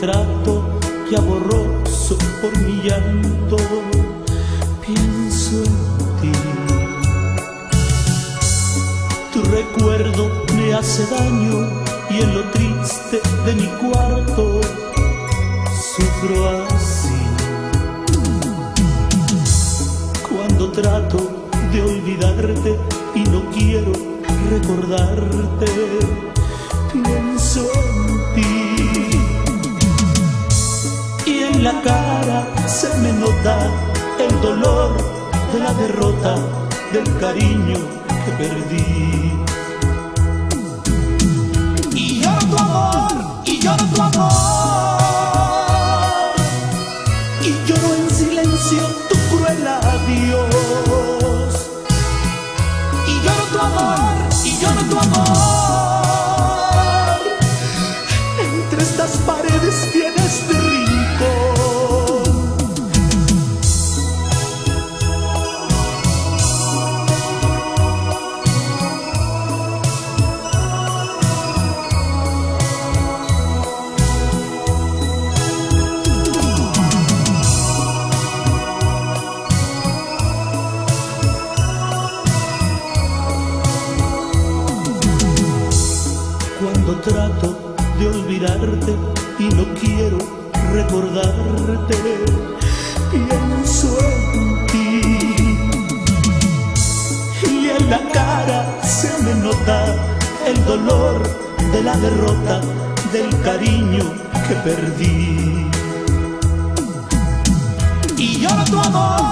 Retrato ya borroso por mi llanto, en ti. Tu recuerdo me hace daño y en lo triste de mi cuarto sufro así. Cuando trato de olvidarte y no quiero recordarte, pienso en ti. Y en la cara se me nota el dolor de la derrota, del cariño que perdí. Y lloro tu amor, y lloro tu amor. Y lloro en silencio tu cruel adiós. Y lloro tu amor, y lloro tu amor. Cuando trato de olvidarte y no quiero recordarte, pienso en ti. Y en la cara se me nota el dolor de la derrota, del cariño que perdí. Y lloro tu amor,